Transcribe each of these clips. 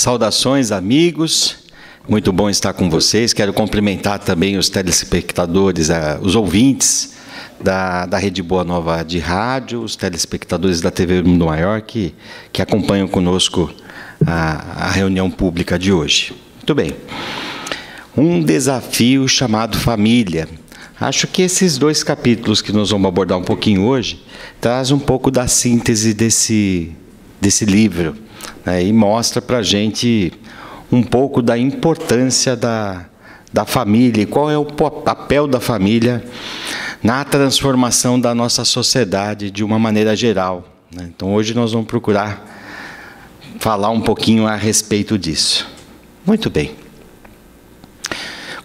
Saudações, amigos. Muito bom estar com vocês. Quero cumprimentar também os telespectadores, eh, os ouvintes da, da Rede Boa Nova de Rádio, os telespectadores da TV Mundo Maior que, que acompanham conosco a, a reunião pública de hoje. Muito bem. Um desafio chamado família. Acho que esses dois capítulos que nós vamos abordar um pouquinho hoje traz um pouco da síntese desse, desse livro né, e mostra para a gente um pouco da importância da, da família e qual é o papel da família na transformação da nossa sociedade de uma maneira geral. Né? Então hoje nós vamos procurar falar um pouquinho a respeito disso. Muito bem.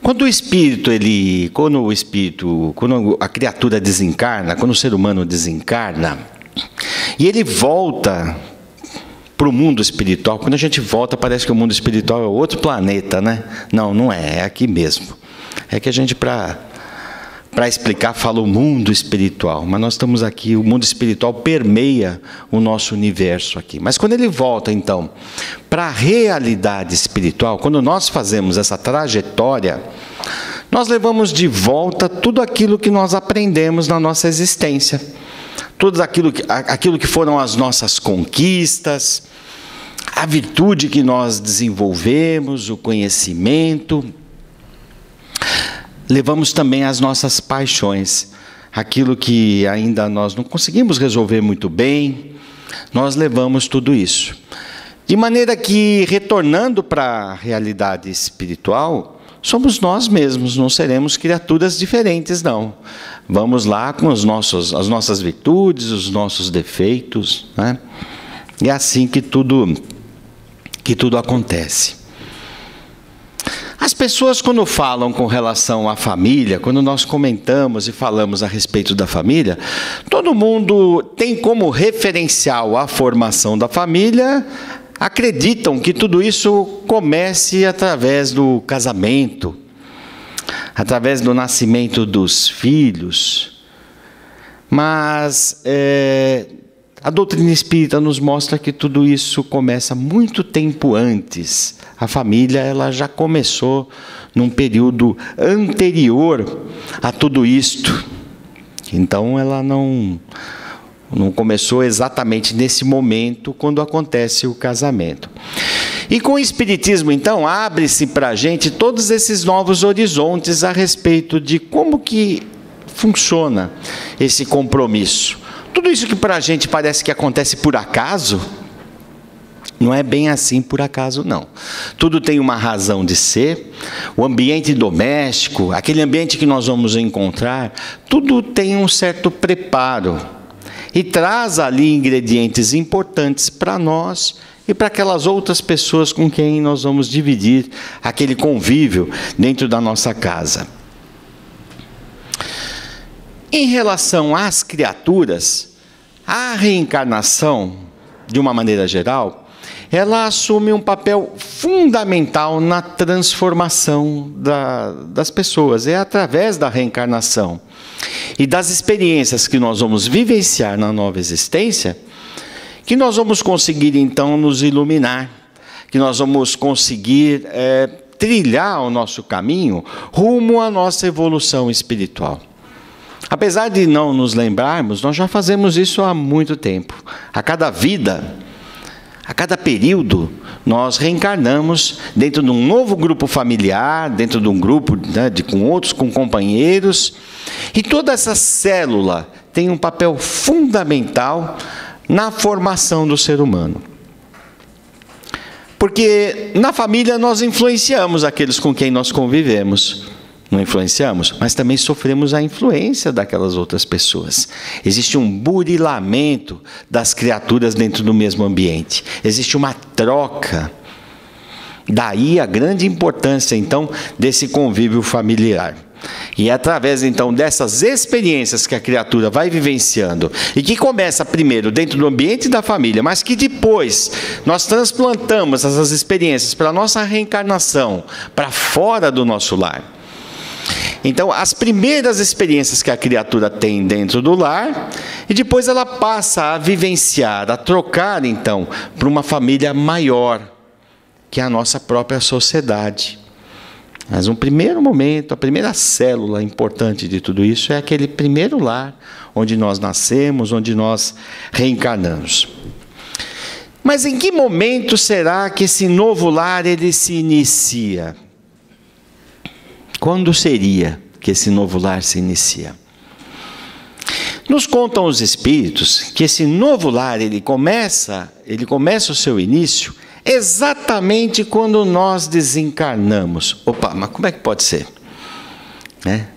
Quando o espírito, ele, quando o espírito, quando a criatura desencarna, quando o ser humano desencarna, e ele volta para o mundo espiritual. Quando a gente volta, parece que o mundo espiritual é outro planeta, né? Não, não é, é aqui mesmo. É que a gente, para explicar, fala o mundo espiritual, mas nós estamos aqui, o mundo espiritual permeia o nosso universo aqui. Mas quando ele volta, então, para a realidade espiritual, quando nós fazemos essa trajetória, nós levamos de volta tudo aquilo que nós aprendemos na nossa existência tudo aquilo que, aquilo que foram as nossas conquistas, a virtude que nós desenvolvemos, o conhecimento. Levamos também as nossas paixões, aquilo que ainda nós não conseguimos resolver muito bem, nós levamos tudo isso. De maneira que, retornando para a realidade espiritual, somos nós mesmos, não seremos criaturas diferentes, não. Vamos lá com os nossos, as nossas virtudes, os nossos defeitos. Né? E é assim que tudo, que tudo acontece. As pessoas, quando falam com relação à família, quando nós comentamos e falamos a respeito da família, todo mundo tem como referencial a formação da família acreditam que tudo isso comece através do casamento, através do nascimento dos filhos. Mas é, a doutrina espírita nos mostra que tudo isso começa muito tempo antes. A família ela já começou num período anterior a tudo isto. Então ela não não começou exatamente nesse momento quando acontece o casamento. E com o Espiritismo, então, abre-se para a gente todos esses novos horizontes a respeito de como que funciona esse compromisso. Tudo isso que para a gente parece que acontece por acaso, não é bem assim por acaso, não. Tudo tem uma razão de ser. O ambiente doméstico, aquele ambiente que nós vamos encontrar, tudo tem um certo preparo e traz ali ingredientes importantes para nós e para aquelas outras pessoas com quem nós vamos dividir aquele convívio dentro da nossa casa. Em relação às criaturas, a reencarnação, de uma maneira geral, ela assume um papel fundamental na transformação da, das pessoas. É através da reencarnação e das experiências que nós vamos vivenciar na nova existência, que nós vamos conseguir então nos iluminar, que nós vamos conseguir é, trilhar o nosso caminho rumo à nossa evolução espiritual. Apesar de não nos lembrarmos, nós já fazemos isso há muito tempo. A cada vida, a cada período, nós reencarnamos dentro de um novo grupo familiar, dentro de um grupo né, de, com outros, com companheiros, e toda essa célula tem um papel fundamental na formação do ser humano. Porque na família nós influenciamos aqueles com quem nós convivemos. Não influenciamos, mas também sofremos a influência daquelas outras pessoas. Existe um burilamento das criaturas dentro do mesmo ambiente. Existe uma troca. Daí a grande importância, então, desse convívio familiar. E é através então dessas experiências que a criatura vai vivenciando e que começa primeiro dentro do ambiente da família, mas que depois nós transplantamos essas experiências para a nossa reencarnação, para fora do nosso lar. Então, as primeiras experiências que a criatura tem dentro do lar, e depois ela passa a vivenciar, a trocar então para uma família maior que é a nossa própria sociedade. Mas um primeiro momento, a primeira célula importante de tudo isso é aquele primeiro lar onde nós nascemos, onde nós reencarnamos. Mas em que momento será que esse novo lar ele se inicia? Quando seria que esse novo lar se inicia? Nos contam os espíritos que esse novo lar ele começa, ele começa o seu início exatamente quando nós desencarnamos. Opa, mas como é que pode ser? Né?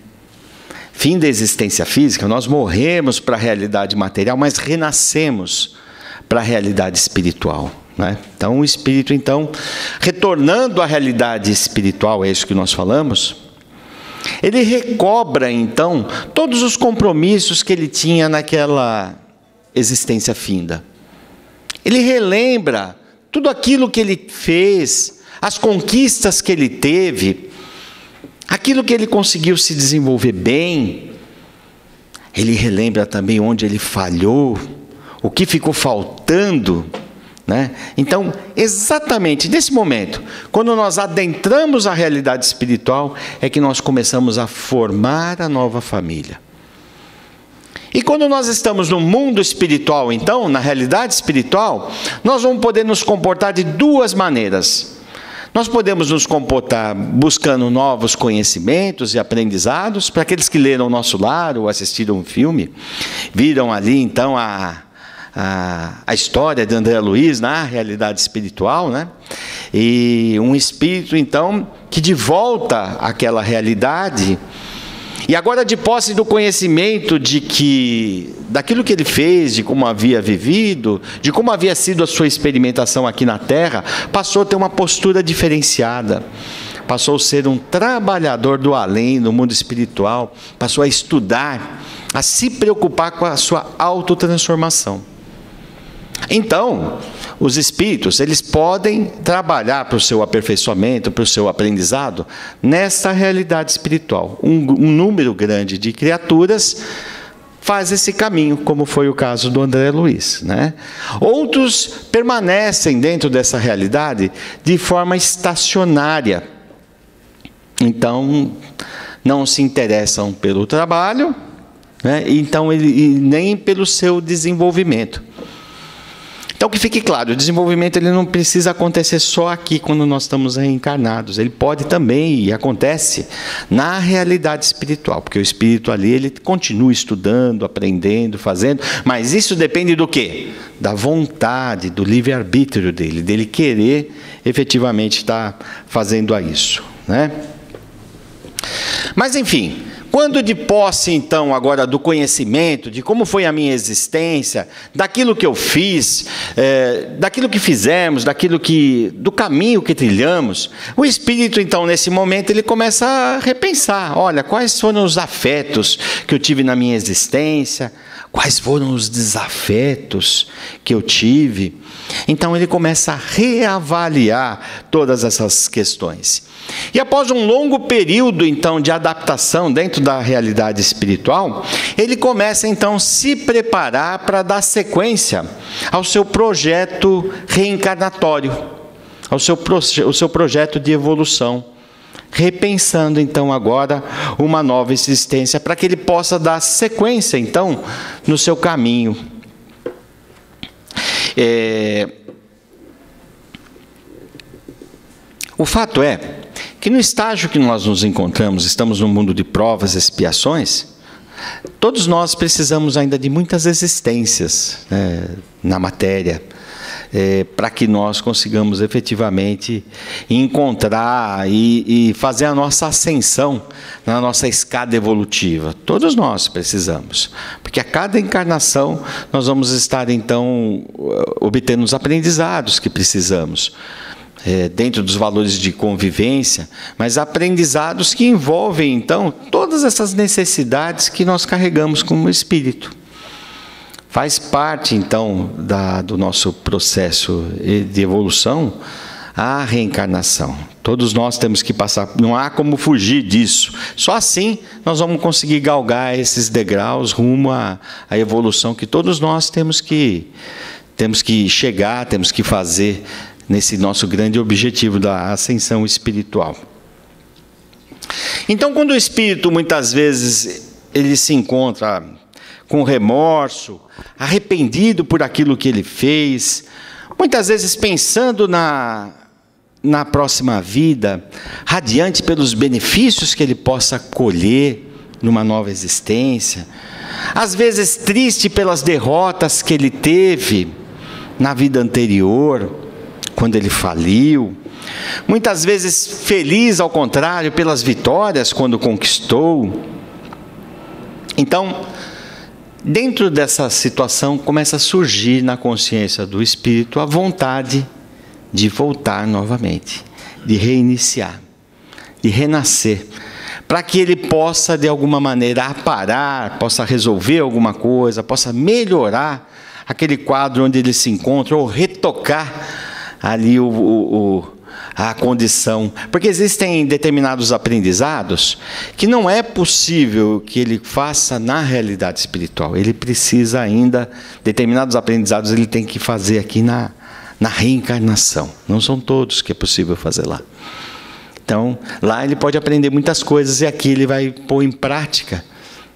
Fim da existência física, nós morremos para a realidade material, mas renascemos para a realidade espiritual. Né? Então, o espírito, então, retornando à realidade espiritual, é isso que nós falamos, ele recobra então todos os compromissos que ele tinha naquela existência finda. Ele relembra tudo aquilo que ele fez, as conquistas que ele teve, aquilo que ele conseguiu se desenvolver bem. Ele relembra também onde ele falhou, o que ficou faltando né? Então, exatamente nesse momento, quando nós adentramos a realidade espiritual, é que nós começamos a formar a nova família. E quando nós estamos no mundo espiritual, então, na realidade espiritual, nós vamos poder nos comportar de duas maneiras. Nós podemos nos comportar buscando novos conhecimentos e aprendizados. Para aqueles que leram o nosso lar ou assistiram um filme, viram ali então a, a, a história de André Luiz na realidade espiritual, né? E um espírito, então, que de volta àquela realidade, e agora de posse do conhecimento de que daquilo que ele fez, de como havia vivido, de como havia sido a sua experimentação aqui na Terra, passou a ter uma postura diferenciada. Passou a ser um trabalhador do além, no mundo espiritual, passou a estudar, a se preocupar com a sua autotransformação. Então, os espíritos, eles podem trabalhar para o seu aperfeiçoamento, para o seu aprendizado, nessa realidade espiritual. Um, um, número grande de criaturas faz esse caminho, como foi o caso do André Luiz. Né? Outros permanecem dentro dessa realidade de forma estacionária. Então, não se interessam pelo trabalho, né? então ele, nem pelo seu desenvolvimento. Então que fique claro, o desenvolvimento ele não precisa acontecer só aqui quando nós estamos reencarnados. Ele pode também e acontece na realidade espiritual, porque o espírito ali ele continua estudando, aprendendo, fazendo, mas isso depende do quê? Da vontade, do livre arbítrio dele, dele querer efetivamente estar fazendo isso, né? Mas enfim, quando de posse, então, agora do conhecimento, de como foi a minha existência, daquilo que eu fiz, é, daquilo que fizemos, daquilo que, do caminho que trilhamos, o espírito, então, nesse momento, ele começa a repensar: olha, quais foram os afetos que eu tive na minha existência, quais foram os desafetos que eu tive. Então, ele começa a reavaliar todas essas questões. E após um longo período então de adaptação dentro da realidade espiritual, ele começa então a se preparar para dar sequência ao seu projeto reencarnatório, ao seu, seu projeto de evolução. Repensando então agora uma nova existência, para que ele possa dar sequência então no seu caminho. É... O fato é que no estágio que nós nos encontramos, estamos no mundo de provas expiações, todos nós precisamos ainda de muitas existências né, na matéria, é, para que nós consigamos efetivamente encontrar e, e, fazer a nossa ascensão na nossa escada evolutiva. Todos nós precisamos, porque a cada encarnação nós vamos estar então obtendo os aprendizados que precisamos é, dentro dos valores de convivência, mas aprendizados que envolvem, então, todas essas necessidades que nós carregamos como espírito. Faz parte, então, da, do nosso processo de evolução a reencarnação. Todos nós temos que passar, não há como fugir disso. Só assim nós vamos conseguir galgar esses degraus rumo à, à evolução que todos nós temos que, temos que chegar, temos que fazer nesse nosso grande objetivo da ascensão espiritual. Então, quando o espírito muitas vezes ele se encontra com remorso, arrependido por aquilo que ele fez, muitas vezes pensando na na próxima vida, radiante pelos benefícios que ele possa colher numa nova existência, às vezes triste pelas derrotas que ele teve na vida anterior, quando ele faliu, muitas vezes feliz ao contrário pelas vitórias quando conquistou. Então, dentro dessa situação começa a surgir na consciência do espírito a vontade de voltar novamente, de reiniciar, de renascer, para que ele possa de alguma maneira aparar, possa resolver alguma coisa, possa melhorar aquele quadro onde ele se encontra ou retocar ali o, o, o a condição. Porque existem determinados aprendizados que não é possível que ele faça na realidade espiritual. Ele precisa ainda, determinados aprendizados ele tem que fazer aqui na, na reencarnação. Não são todos que é possível fazer lá. Então, lá ele pode aprender muitas coisas e aqui ele vai pôr em prática.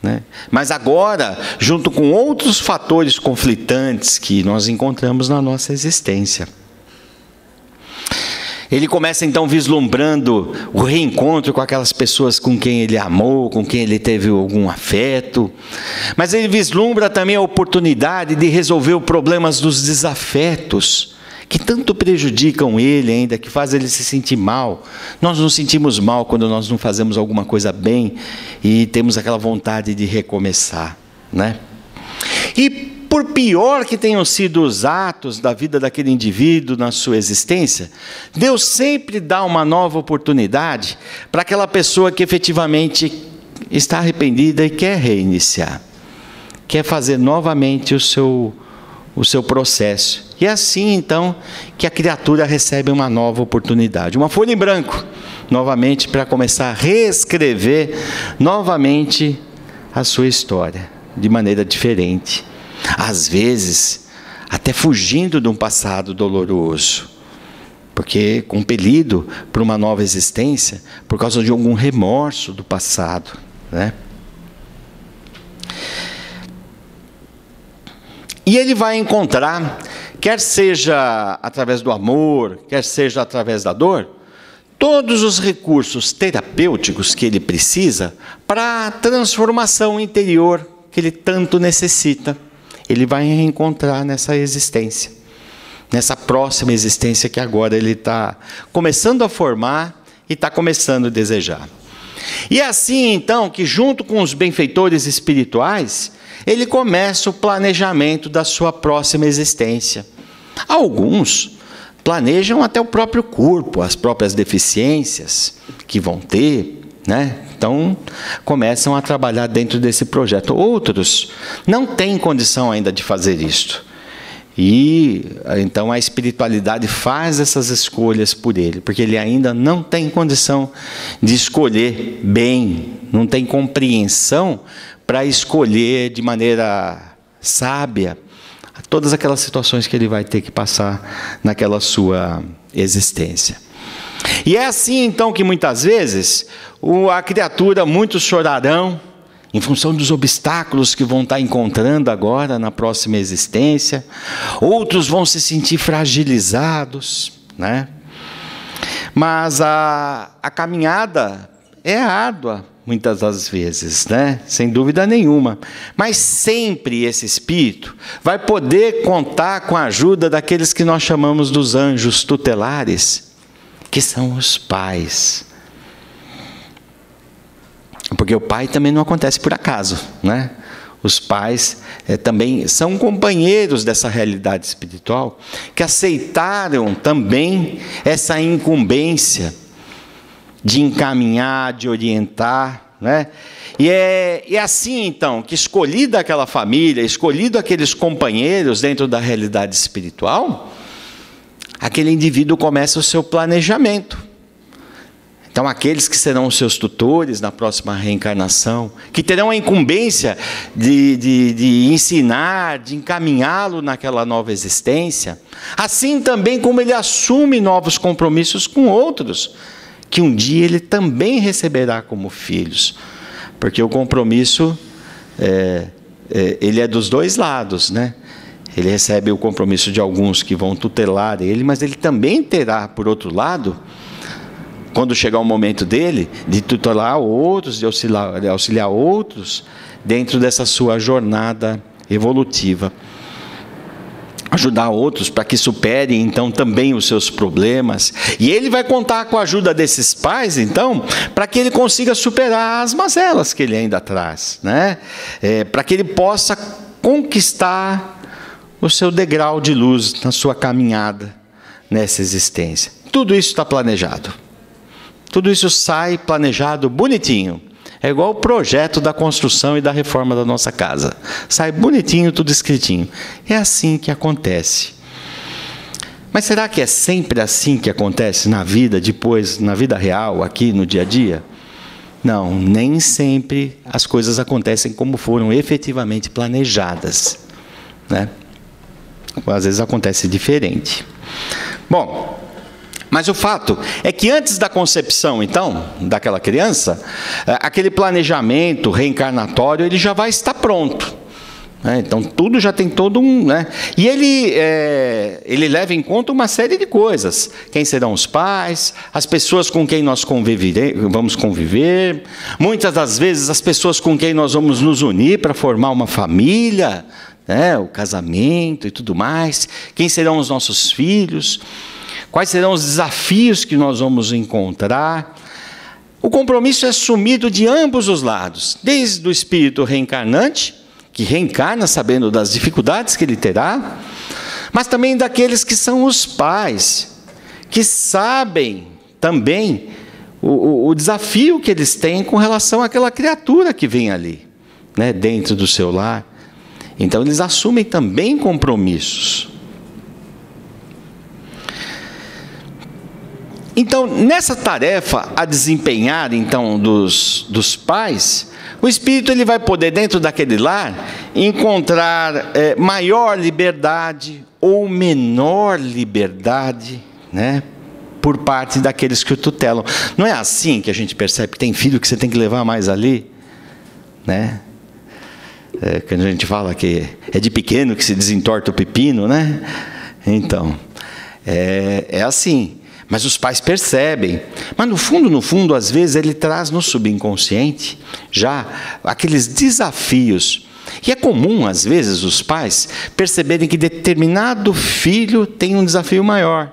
Né? Mas agora, junto com outros fatores conflitantes que nós encontramos na nossa existência. Ele começa então vislumbrando o reencontro com aquelas pessoas com quem ele amou, com quem ele teve algum afeto. Mas ele vislumbra também a oportunidade de resolver os problemas dos desafetos que tanto prejudicam ele ainda, que faz ele se sentir mal. Nós nos sentimos mal quando nós não fazemos alguma coisa bem e temos aquela vontade de recomeçar, né? E por pior que tenham sido os atos da vida daquele indivíduo na sua existência, Deus sempre dá uma nova oportunidade para aquela pessoa que efetivamente está arrependida e quer reiniciar, quer fazer novamente o seu o seu processo. E é assim então que a criatura recebe uma nova oportunidade, uma folha em branco, novamente para começar a reescrever novamente a sua história de maneira diferente. Às vezes, até fugindo de um passado doloroso, porque compelido para uma nova existência por causa de algum remorso do passado, né? E ele vai encontrar, quer seja através do amor, quer seja através da dor, todos os recursos terapêuticos que ele precisa para a transformação interior que ele tanto necessita. Ele vai encontrar nessa existência, nessa próxima existência que agora ele está começando a formar e está começando a desejar. E é assim então que, junto com os benfeitores espirituais, ele começa o planejamento da sua próxima existência. Alguns planejam até o próprio corpo, as próprias deficiências que vão ter, né? Então, começam a trabalhar dentro desse projeto. Outros não têm condição ainda de fazer isto. E então a espiritualidade faz essas escolhas por ele, porque ele ainda não tem condição de escolher bem, não tem compreensão para escolher de maneira sábia todas aquelas situações que ele vai ter que passar naquela sua existência. E é assim então que muitas vezes a criatura, muitos chorarão em função dos obstáculos que vão estar encontrando agora na próxima existência, outros vão se sentir fragilizados, né? Mas a, a caminhada é árdua, muitas das vezes, né? Sem dúvida nenhuma. Mas sempre esse espírito vai poder contar com a ajuda daqueles que nós chamamos dos anjos tutelares, que são os pais. Porque o pai também não acontece por acaso, né? Os pais é, também são companheiros dessa realidade espiritual que aceitaram também essa incumbência de encaminhar, de orientar, né? E é, é assim então que escolhida aquela família, escolhido aqueles companheiros dentro da realidade espiritual, aquele indivíduo começa o seu planejamento Então, aqueles que serão seus tutores na próxima reencarnação, que terão a incumbência de, de, de ensinar, de encaminhá-lo naquela nova existência, assim também como ele assume novos compromissos com outros, que um dia ele também receberá como filhos, porque o compromisso é, é, ele é dos dois lados, né? Ele recebe o compromisso de alguns que vão tutelar ele, mas ele também terá, por outro lado, quando chegar o momento dele, de tutelar outros, de auxiliar, de auxiliar outros, dentro dessa sua jornada evolutiva. Ajudar outros para que superem então também os seus problemas. E ele vai contar com a ajuda desses pais, então, para que ele consiga superar as mazelas que ele ainda traz, né? É, para que ele possa conquistar o seu degrau de luz na sua caminhada nessa existência. Tudo isso está planejado. Tudo isso sai planejado bonitinho. É igual o projeto da construção e da reforma da nossa casa. Sai bonitinho, tudo escritinho. É assim que acontece. Mas será que é sempre assim que acontece na vida, depois, na vida real, aqui no dia a dia? Não, nem sempre as coisas acontecem como foram efetivamente planejadas. Né? Às vezes acontece diferente. Bom, mas o fato é que antes da concepção, então, daquela criança, é, aquele planejamento reencarnatório ele já vai estar pronto. Né? Então tudo já tem todo um, né? E ele é, ele leva em conta uma série de coisas. Quem serão os pais, as pessoas com quem nós vamos conviver, muitas das vezes as pessoas com quem nós vamos nos unir para formar uma família, né? O casamento e tudo mais. Quem serão os nossos filhos? Quais serão os desafios que nós vamos encontrar? O compromisso é assumido de ambos os lados, desde o espírito reencarnante, que reencarna sabendo das dificuldades que ele terá, mas também daqueles que são os pais, que sabem também o, o, o desafio que eles têm com relação àquela criatura que vem ali, né, dentro do seu lar. Então eles assumem também compromissos. Então, nessa tarefa a desempenhar então dos, dos pais, o espírito ele vai poder dentro daquele lar encontrar é, maior liberdade ou menor liberdade, né, por parte daqueles que o tutelam. Não é assim que a gente percebe que tem filho que você tem que levar mais ali, né? É, quando a gente fala que é de pequeno que se desentorta o pepino, né? Então, é, é assim. Mas os pais percebem. Mas no fundo, no fundo, às vezes ele traz no subconsciente já aqueles desafios. E é comum, às vezes, os pais perceberem que determinado filho tem um desafio maior.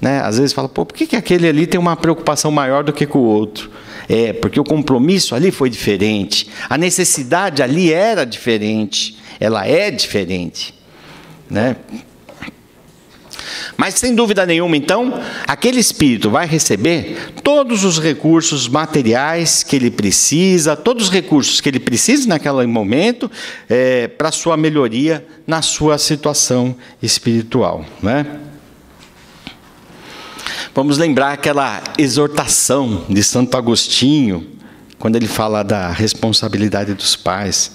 Né? Às vezes fala, pô, por que, que aquele ali tem uma preocupação maior do que com o outro? É, porque o compromisso ali foi diferente. A necessidade ali era diferente. Ela é diferente. Né? Mas sem dúvida nenhuma, então, aquele espírito vai receber todos os recursos materiais que ele precisa, todos os recursos que ele precisa naquele momento é, para sua melhoria na sua situação espiritual, né? Vamos lembrar aquela exortação de Santo Agostinho, quando ele fala da responsabilidade dos pais.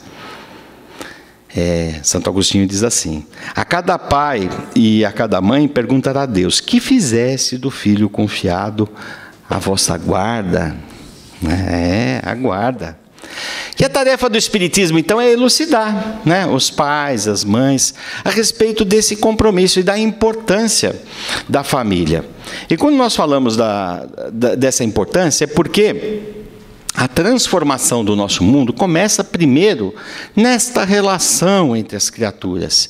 É, Santo Agostinho diz assim: A cada pai e a cada mãe perguntará a Deus: Que fizesse do filho confiado à vossa guarda? É, a guarda. E a tarefa do Espiritismo, então, é elucidar né, os pais, as mães, a respeito desse compromisso e da importância da família. E quando nós falamos da, da, dessa importância, é porque a transformação do nosso mundo começa primeiro nesta relação entre as criaturas.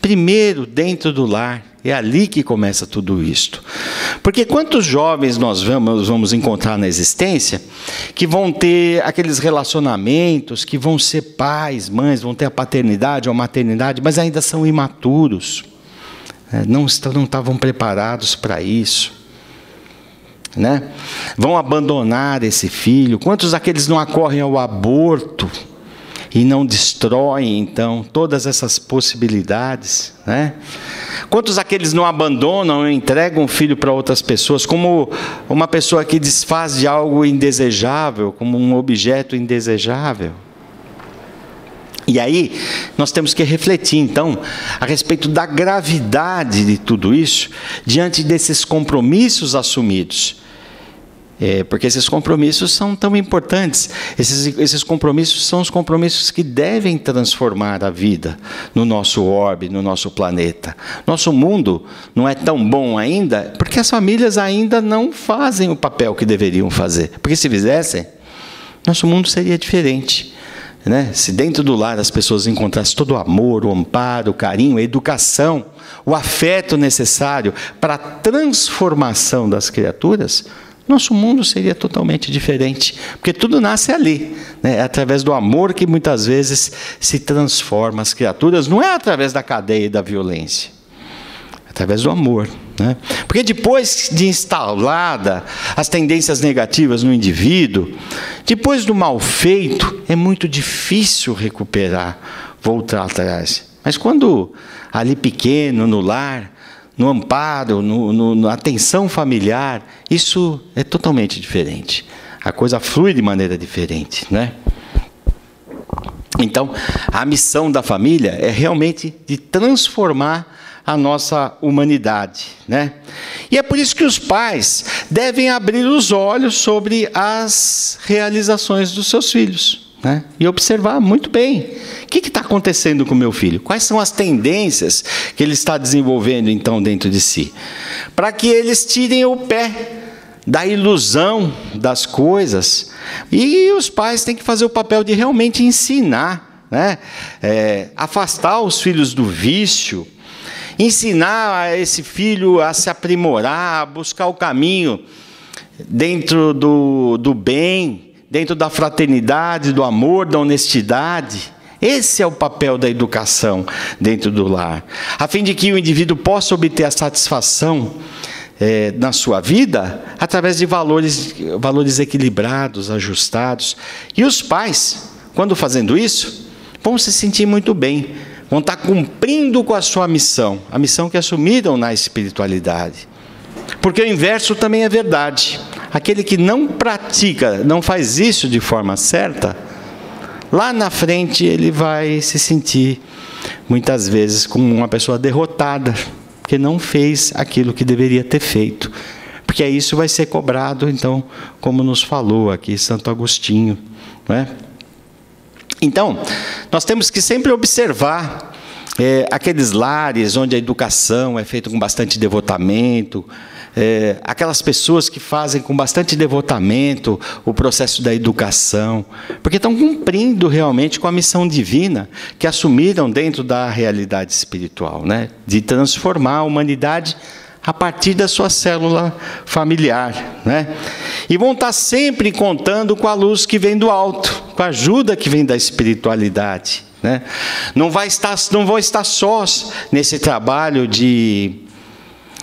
Primeiro dentro do lar. É ali que começa tudo isto. Porque quantos jovens nós vamos, vamos encontrar na existência que vão ter aqueles relacionamentos, que vão ser pais, mães, vão ter a paternidade ou a maternidade, mas ainda são imaturos. É, não, não estavam preparados para isso né? Vão abandonar esse filho. Quantos daqueles não acorrem ao aborto? E não destroem então todas essas possibilidades, né? Quantos aqueles não abandonam entregam o filho para outras pessoas, como uma pessoa que desfaz de algo indesejável, como um objeto indesejável? E aí, nós temos que refletir, então, a respeito da gravidade de tudo isso, diante desses compromissos assumidos. É, porque esses compromissos são tão importantes. Esses, esses compromissos são os compromissos que devem transformar a vida no nosso orbe, no nosso planeta. Nosso mundo não é tão bom ainda porque as famílias ainda não fazem o papel que deveriam fazer. Porque se fizessem, nosso mundo seria diferente. Né? Se dentro do lar as pessoas encontrassem todo o amor, o amparo, o carinho, a educação, o afeto necessário para a transformação das criaturas, nosso mundo seria totalmente diferente, porque tudo nasce ali, né? é através do amor que muitas vezes se transforma as criaturas, não é através da cadeia e da violência, é através do amor. Né? Porque depois de instalada as tendências negativas no indivíduo, depois do mal feito, é muito difícil recuperar, voltar atrás. Mas quando ali pequeno, no lar, no amparo, no, no, na atenção familiar, isso é totalmente diferente. A coisa flui de maneira diferente, né? Então, a missão da família é realmente de transformar a nossa humanidade, né? E é por isso que os pais devem abrir os olhos sobre as realizações dos seus filhos né? e observar muito bem. O que está acontecendo com o meu filho, quais são as tendências que ele está desenvolvendo então dentro de si, para que eles tirem o pé da ilusão das coisas. E os pais têm que fazer o papel de realmente ensinar, né? É, afastar os filhos do vício, ensinar esse filho a se aprimorar, a buscar o caminho dentro do, do bem, dentro da fraternidade, do amor, da honestidade. Esse é o papel da educação dentro do lar, a fim de que o indivíduo possa obter a satisfação é, na sua vida através de valores, valores equilibrados, ajustados. E os pais, quando fazendo isso, vão se sentir muito bem, vão estar cumprindo com a sua missão, a missão que assumiram na espiritualidade. Porque o inverso também é verdade. Aquele que não pratica, não faz isso de forma certa, lá na frente ele vai se sentir muitas vezes como uma pessoa derrotada, porque não fez aquilo que deveria ter feito. Porque isso vai ser cobrado, então, como nos falou aqui Santo Agostinho. Não é? Então, nós temos que sempre observar é, aqueles lares onde a educação é feita com bastante devotamento, é, aquelas pessoas que fazem com bastante devotamento o processo da educação, porque estão cumprindo realmente com a missão divina que assumiram dentro da realidade espiritual, né? de transformar a humanidade a partir da sua célula familiar. Né? E vão estar sempre contando com a luz que vem do alto, com a ajuda que vem da espiritualidade. Né? Não, vai estar, não vão estar sós nesse trabalho de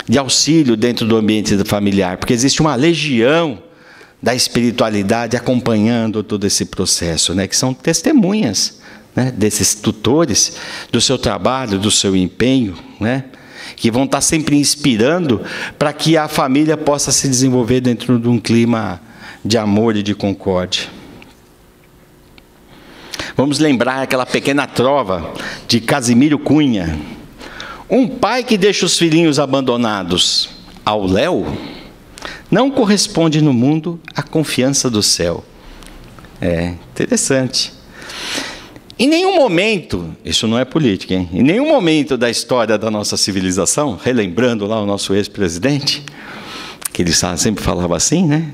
de auxílio dentro do ambiente familiar, porque existe uma legião da espiritualidade acompanhando todo esse processo, né, que são testemunhas né, desses tutores, do seu trabalho, do seu empenho, né, que vão estar sempre inspirando para que a família possa se desenvolver dentro de um clima de amor e de concórdia. Vamos lembrar aquela pequena trova de Casimiro Cunha, um pai que deixa os filhinhos abandonados ao léu não corresponde no mundo à confiança do céu. É interessante. Em nenhum momento, isso não é política, hein? em nenhum momento da história da nossa civilização, relembrando lá o nosso ex-presidente, que ele sempre falava assim, né?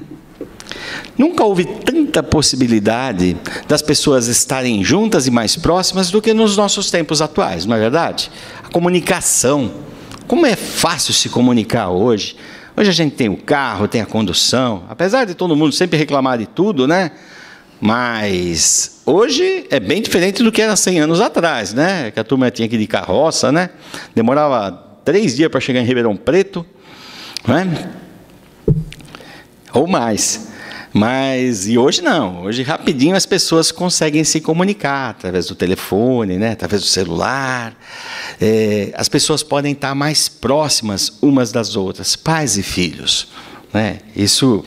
Nunca houve tanta possibilidade das pessoas estarem juntas e mais próximas do que nos nossos tempos atuais, não é verdade? Comunicação. Como é fácil se comunicar hoje? Hoje a gente tem o carro, tem a condução, apesar de todo mundo sempre reclamar de tudo, né? Mas hoje é bem diferente do que era 100 anos atrás, né? Que a turma tinha que ir de carroça, né? Demorava três dias para chegar em Ribeirão Preto, né? Ou mais. Mas, e hoje não, hoje rapidinho as pessoas conseguem se comunicar através do telefone, né, através do celular. É, as pessoas podem estar mais próximas umas das outras, pais e filhos. Né? Isso,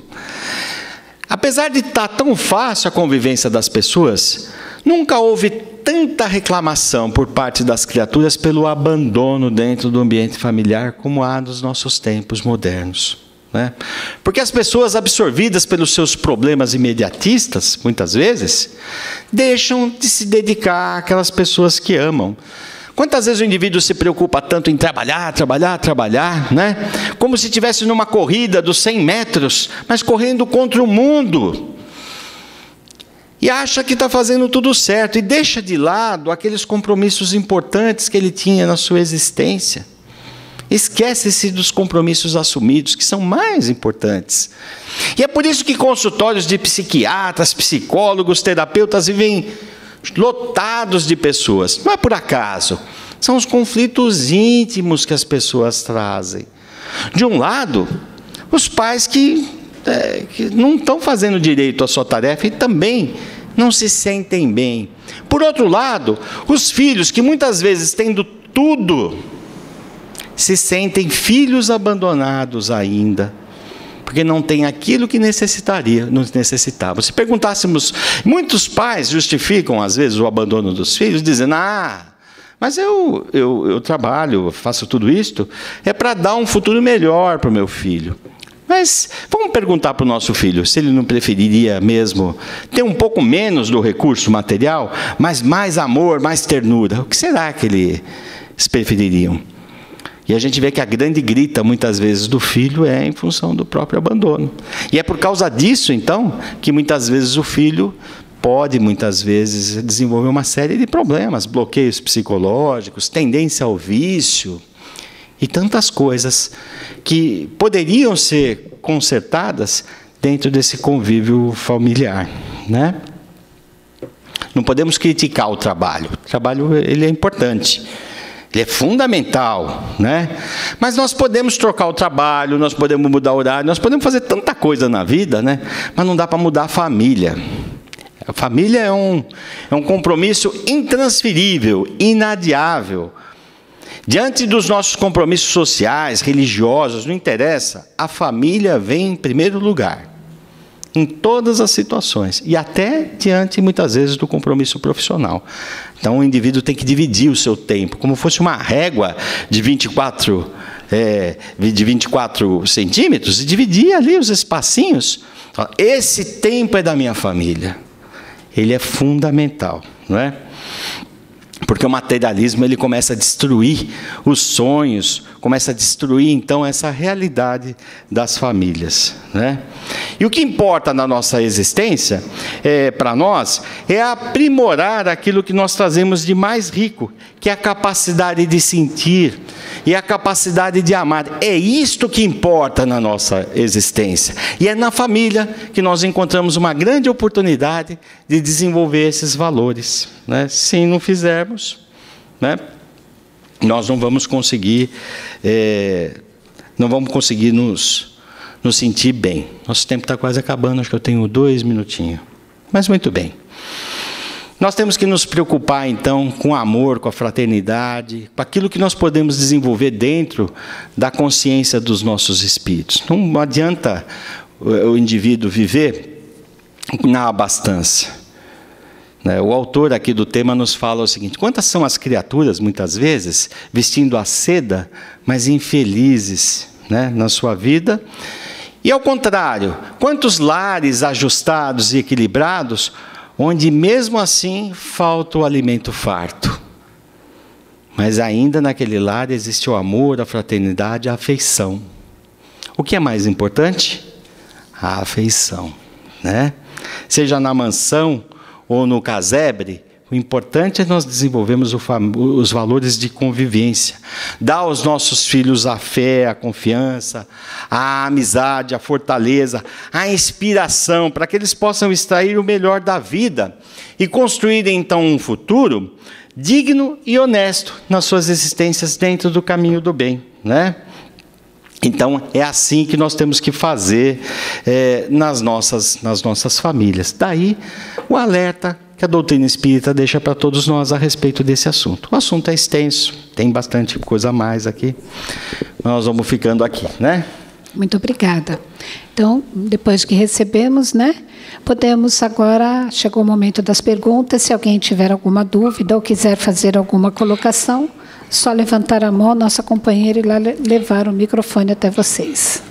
apesar de estar tão fácil a convivência das pessoas, nunca houve tanta reclamação por parte das criaturas pelo abandono dentro do ambiente familiar como há nos nossos tempos modernos. Né? Porque as pessoas absorvidas pelos seus problemas imediatistas, muitas vezes, deixam de se dedicar àquelas pessoas que amam. Quantas vezes o indivíduo se preocupa tanto em trabalhar, trabalhar, trabalhar, né? Como se estivesse numa corrida dos 100 metros, mas correndo contra o mundo. E acha que está fazendo tudo certo e deixa de lado aqueles compromissos importantes que ele tinha na sua existência. Esquece-se dos compromissos assumidos, que são mais importantes. E é por isso que consultórios de psiquiatras, psicólogos, terapeutas vivem lotados de pessoas. Não é por acaso. São os conflitos íntimos que as pessoas trazem. De um lado, os pais que, é, que não estão fazendo direito à sua tarefa e também não se sentem bem. Por outro lado, os filhos que muitas vezes tendo tudo se sentem filhos abandonados ainda, porque não tem aquilo que necessitaria, nos necessitava. Se perguntássemos, muitos pais justificam às vezes o abandono dos filhos, dizendo: ah, mas eu, eu, eu trabalho, faço tudo isto, é para dar um futuro melhor para o meu filho. Mas vamos perguntar para o nosso filho se ele não preferiria mesmo ter um pouco menos do recurso material, mas mais amor, mais ternura. O que será que eles prefeririam? E a gente vê que a grande grita, muitas vezes, do filho é em função do próprio abandono. E é por causa disso, então, que muitas vezes o filho pode, muitas vezes, desenvolver uma série de problemas, bloqueios psicológicos, tendência ao vício e tantas coisas que poderiam ser consertadas dentro desse convívio familiar, né? Não podemos criticar o trabalho. O trabalho ele é importante. Ele é fundamental, né? Mas nós podemos trocar o trabalho, nós podemos mudar o horário, nós podemos fazer tanta coisa na vida, né? Mas não dá para mudar a família. A família é um, é um compromisso intransferível, inadiável. Diante dos nossos compromissos sociais, religiosos, não interessa, a família vem em primeiro lugar em todas as situações e até diante muitas vezes do compromisso profissional. Então o indivíduo tem que dividir o seu tempo, como fosse uma régua de 24 é, de 24 centímetros e dividir ali os espacinhos. Esse tempo é da minha família. Ele é fundamental, não é? Porque o materialismo ele começa a destruir os sonhos, começa a destruir então essa realidade das famílias, né? E o que importa na nossa existência, é, para nós, é aprimorar aquilo que nós trazemos de mais rico, que é a capacidade de sentir e a capacidade de amar. É isto que importa na nossa existência. E é na família que nós encontramos uma grande oportunidade de desenvolver esses valores. Né? Se não fizermos, né? Nós não vamos conseguir, é, não vamos conseguir nos, nos sentir bem. Nosso tempo está quase acabando, acho que eu tenho dois minutinhos. Mas muito bem. Nós temos que nos preocupar, então, com o amor, com a fraternidade, com aquilo que nós podemos desenvolver dentro da consciência dos nossos espíritos. Não adianta o indivíduo viver na abastança. Né? O autor aqui do tema nos fala o seguinte: quantas são as criaturas, muitas vezes, vestindo a seda, mas infelizes né, na sua vida? E ao contrário, quantos lares ajustados e equilibrados, onde mesmo assim falta o alimento farto? Mas ainda naquele lar existe o amor, a fraternidade, a afeição. O que é mais importante? A afeição, né? Seja na mansão ou no casebre, o importante é nós desenvolvermos os valores de convivência. Dar aos nossos filhos a fé, a confiança, a amizade, a fortaleza, a inspiração, para que eles possam extrair o melhor da vida e construir então um futuro digno e honesto nas suas existências dentro do caminho do bem, né? Então, é assim que nós temos que fazer é, nas, nossas, nas nossas famílias. Daí, o alerta que a doutrina espírita deixa para todos nós a respeito desse assunto. O assunto é extenso, tem bastante coisa a mais aqui. Nós vamos ficando aqui, né? Muito obrigada. Então, depois que recebemos, né, podemos agora, chegou o momento das perguntas, se alguém tiver alguma dúvida ou quiser fazer alguma colocação, só levantar a mão, nossa companheira, e lá levar o microfone até vocês.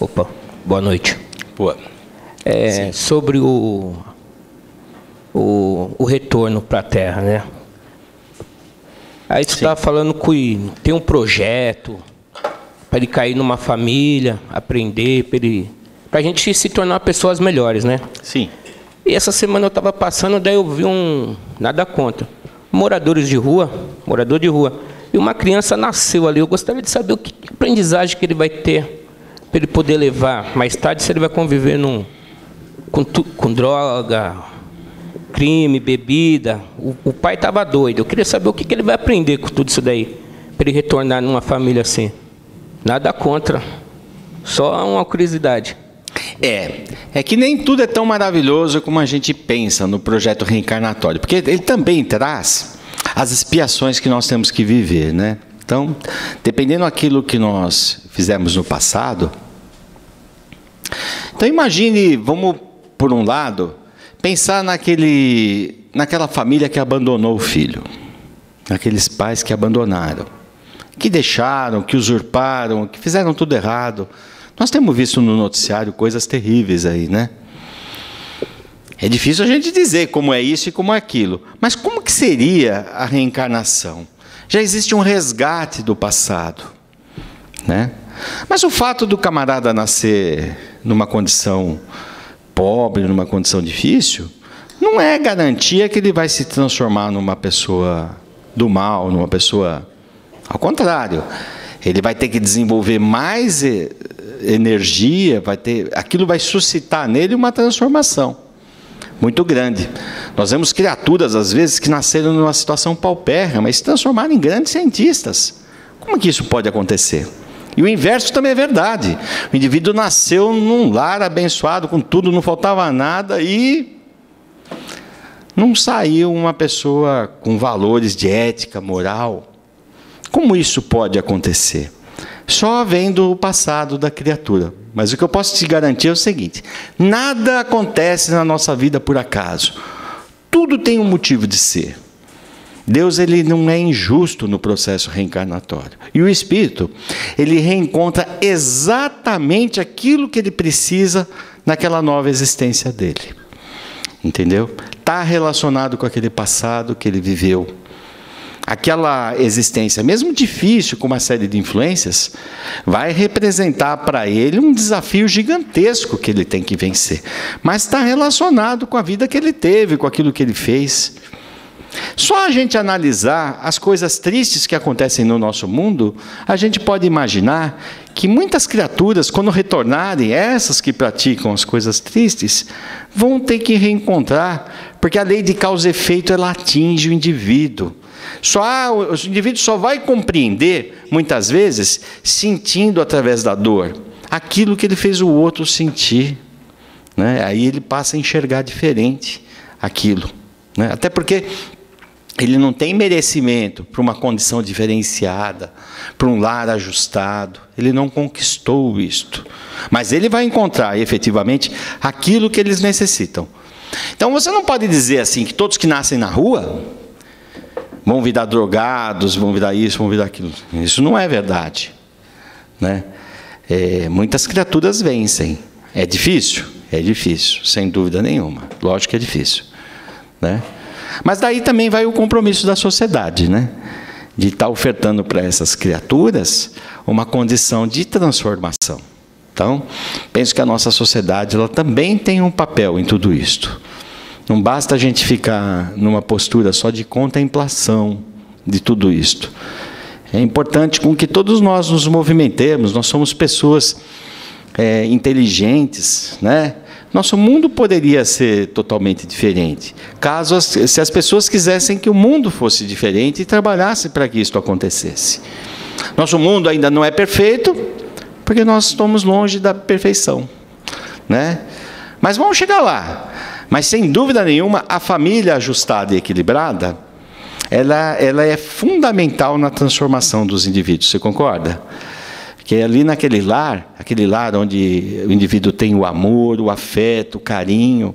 Opa, boa noite. Boa. É, sobre o, o, o retorno para a Terra, né? Aí você estava falando que tem um projeto para ele cair numa família, aprender, para a gente se tornar pessoas melhores, né? Sim. E essa semana eu estava passando, daí eu vi um nada contra moradores de rua, morador de rua, e uma criança nasceu ali. Eu gostaria de saber o que aprendizagem que ele vai ter para ele poder levar mais tarde se ele vai conviver num, com, com droga, crime, bebida. O, o pai estava doido. Eu queria saber o que, que ele vai aprender com tudo isso daí para ele retornar numa família assim. Nada contra. Só uma curiosidade. É, é que nem tudo é tão maravilhoso como a gente pensa no projeto reencarnatório, porque ele também traz as expiações que nós temos que viver, né? Então, dependendo daquilo que nós fizemos no passado, então imagine, vamos por um lado, pensar naquele, naquela família que abandonou o filho, naqueles pais que abandonaram que deixaram, que usurparam, que fizeram tudo errado. Nós temos visto no noticiário coisas terríveis aí, né? É difícil a gente dizer como é isso e como é aquilo. Mas como que seria a reencarnação? Já existe um resgate do passado, né? Mas o fato do camarada nascer numa condição pobre, numa condição difícil, não é garantia que ele vai se transformar numa pessoa do mal, numa pessoa ao contrário, ele vai ter que desenvolver mais energia, vai ter, aquilo vai suscitar nele uma transformação muito grande. Nós vemos criaturas, às vezes, que nasceram numa situação paupérrima, mas se transformaram em grandes cientistas. Como que isso pode acontecer? E o inverso também é verdade. O indivíduo nasceu num lar abençoado, com tudo, não faltava nada, e não saiu uma pessoa com valores de ética, moral, como isso pode acontecer? Só vendo o passado da criatura. Mas o que eu posso te garantir é o seguinte: nada acontece na nossa vida por acaso. Tudo tem um motivo de ser. Deus ele não é injusto no processo reencarnatório. E o espírito, ele reencontra exatamente aquilo que ele precisa naquela nova existência dele. Entendeu? Está relacionado com aquele passado que ele viveu aquela existência, mesmo difícil, com uma série de influências, vai representar para ele um desafio gigantesco que ele tem que vencer. Mas está relacionado com a vida que ele teve, com aquilo que ele fez. Só a gente analisar as coisas tristes que acontecem no nosso mundo, a gente pode imaginar que muitas criaturas, quando retornarem, essas que praticam as coisas tristes, vão ter que reencontrar, porque a lei de causa e efeito ela atinge o indivíduo. Só o indivíduo só vai compreender, muitas vezes, sentindo através da dor aquilo que ele fez o outro sentir. Né? Aí ele passa a enxergar diferente aquilo. Né? Até porque ele não tem merecimento para uma condição diferenciada, para um lar ajustado. Ele não conquistou isto. Mas ele vai encontrar efetivamente aquilo que eles necessitam. Então você não pode dizer assim que todos que nascem na rua vão virar drogados, vão virar isso, vão virar aquilo. Isso não é verdade. Né? É, muitas criaturas vencem. É difícil? É difícil, sem dúvida nenhuma. Lógico que é difícil. Né? Mas daí também vai o compromisso da sociedade, né? de estar ofertando para essas criaturas uma condição de transformação. Então, penso que a nossa sociedade ela também tem um papel em tudo isto. Não basta a gente ficar numa postura só de contemplação de tudo isto. É importante com que todos nós nos movimentemos, nós somos pessoas é, inteligentes, né? Nosso mundo poderia ser totalmente diferente, caso as, se as pessoas quisessem que o mundo fosse diferente e trabalhassem para que isso acontecesse. Nosso mundo ainda não é perfeito, porque nós estamos longe da perfeição, né? Mas vamos chegar lá. Mas sem dúvida nenhuma, a família ajustada e equilibrada, ela, ela é fundamental na transformação dos indivíduos. Você concorda? Que é ali naquele lar, aquele lar onde o indivíduo tem o amor, o afeto, o carinho.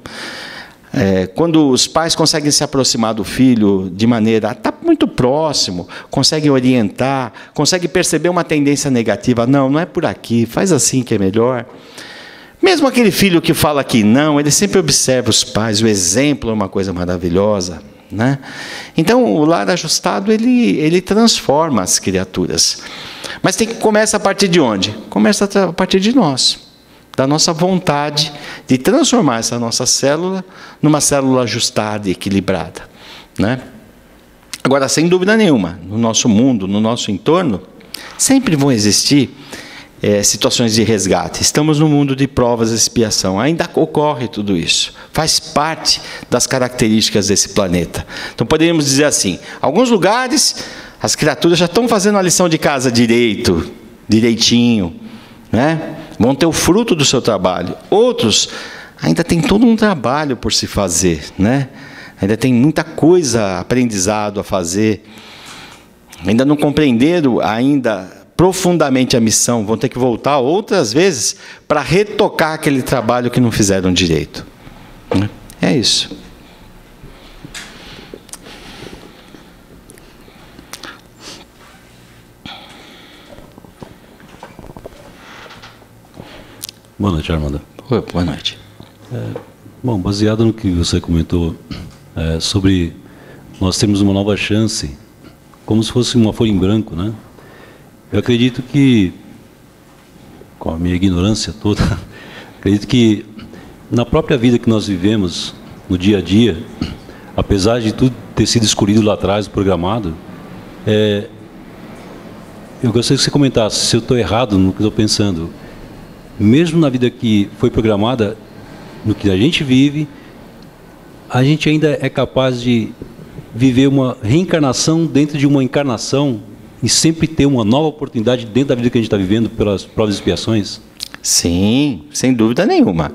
É, quando os pais conseguem se aproximar do filho de maneira está muito próximo, conseguem orientar, conseguem perceber uma tendência negativa, não, não é por aqui, faz assim que é melhor. Mesmo aquele filho que fala que não, ele sempre observa os pais, o exemplo é uma coisa maravilhosa. Né? Então, o lar ajustado, ele, ele transforma as criaturas. Mas tem que começa a partir de onde? Começa a partir de nós, da nossa vontade de transformar essa nossa célula numa célula ajustada e equilibrada. Né? Agora, sem dúvida nenhuma, no nosso mundo, no nosso entorno, sempre vão existir é, situações de resgate. Estamos no mundo de provas e expiação. Ainda ocorre tudo isso. Faz parte das características desse planeta. Então poderíamos dizer assim: alguns lugares as criaturas já estão fazendo a lição de casa direito, direitinho, né? Vão ter o fruto do seu trabalho. Outros ainda tem todo um trabalho por se fazer, né? Ainda tem muita coisa aprendizado a fazer. Ainda não compreenderam ainda profundamente a missão, vão ter que voltar outras vezes para retocar aquele trabalho que não fizeram direito. Né? É isso. Boa noite, Armando. Boa noite. É, bom, baseado no que você comentou é, sobre nós termos uma nova chance, como se fosse uma folha em branco, né? Eu acredito que, com a minha ignorância toda, acredito que na própria vida que nós vivemos, no dia a dia, apesar de tudo ter sido escolhido lá atrás, programado, é, eu gostaria que você comentasse se eu estou errado no que estou pensando. Mesmo na vida que foi programada, no que a gente vive, a gente ainda é capaz de viver uma reencarnação dentro de uma encarnação e sempre ter uma nova oportunidade dentro da vida que a gente está vivendo pelas provas e expiações? Sim, sem dúvida nenhuma.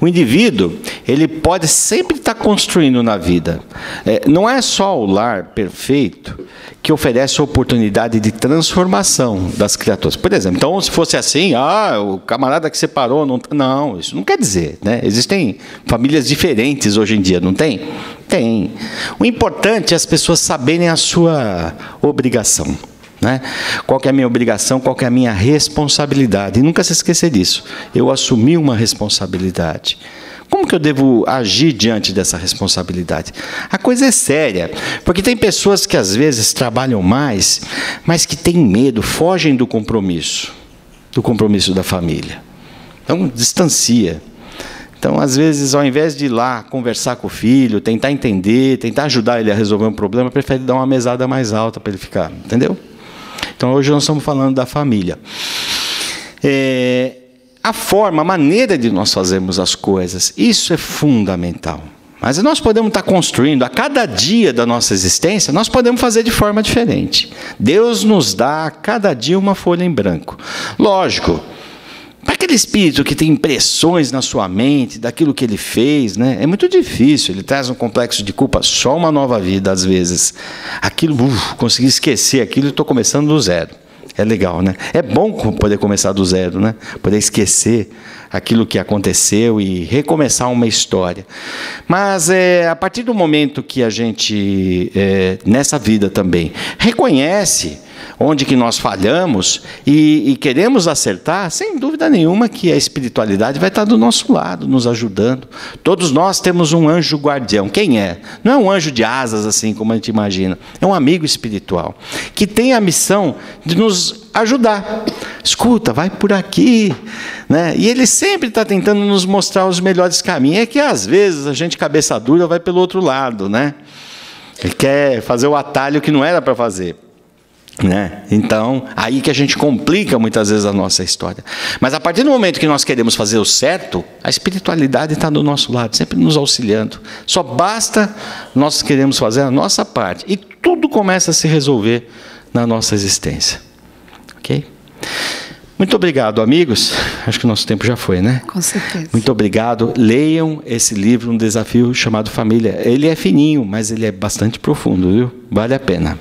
O indivíduo, ele pode sempre estar construindo na vida. É, não é só o lar perfeito que oferece oportunidade de transformação das criaturas. Por exemplo, então, se fosse assim, ah, o camarada que separou, não, não isso não quer dizer. Né? Existem famílias diferentes hoje em dia, não tem? Tem. O importante é as pessoas saberem a sua obrigação. Né? Qual é a minha obrigação, qual é a minha responsabilidade. E nunca se esquecer disso. Eu assumi uma responsabilidade. Como que eu devo agir diante dessa responsabilidade? A coisa é séria, porque tem pessoas que às vezes trabalham mais, mas que têm medo, fogem do compromisso, do compromisso da família. Então, distancia. Então, às vezes, ao invés de ir lá conversar com o filho, tentar entender, tentar ajudar ele a resolver um problema, prefere dar uma mesada mais alta para ele ficar, entendeu? Então hoje nós estamos falando da família. É, a forma, a maneira de nós fazermos as coisas, isso é fundamental. Mas nós podemos estar construindo a cada dia da nossa existência, nós podemos fazer de forma diferente. Deus nos dá a cada dia uma folha em branco. Lógico, para aquele espírito que tem impressões na sua mente daquilo que ele fez, né? É muito difícil. Ele traz um complexo de culpa, só uma nova vida às vezes. Aquilo, uf, consegui esquecer aquilo e estou começando do zero. É legal, né? É bom poder começar do zero, né? Poder esquecer aquilo que aconteceu e recomeçar uma história. Mas é, a partir do momento que a gente, é, nessa vida também, reconhece onde que nós falhamos e, e, queremos acertar, sem dúvida nenhuma que a espiritualidade vai estar do nosso lado, nos ajudando. Todos nós temos um anjo guardião. Quem é? Não é um anjo de asas, assim como a gente imagina. É um amigo espiritual que tem a missão de nos ajudar. Escuta, vai por aqui. Né? E ele sempre está tentando nos mostrar os melhores caminhos. É que às vezes a gente, cabeça dura, vai pelo outro lado. Né? Ele quer fazer o atalho que não era para fazer. Né? Então, aí que a gente complica muitas vezes a nossa história. Mas a partir do momento que nós queremos fazer o certo, a espiritualidade está do nosso lado, sempre nos auxiliando. Só basta nós queremos fazer a nossa parte e tudo começa a se resolver na nossa existência. Ok? Muito obrigado, amigos. Acho que o nosso tempo já foi, né? Com certeza. Muito obrigado. Leiam esse livro, um desafio chamado Família. Ele é fininho, mas ele é bastante profundo, viu? Vale a pena.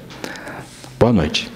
Boa noite.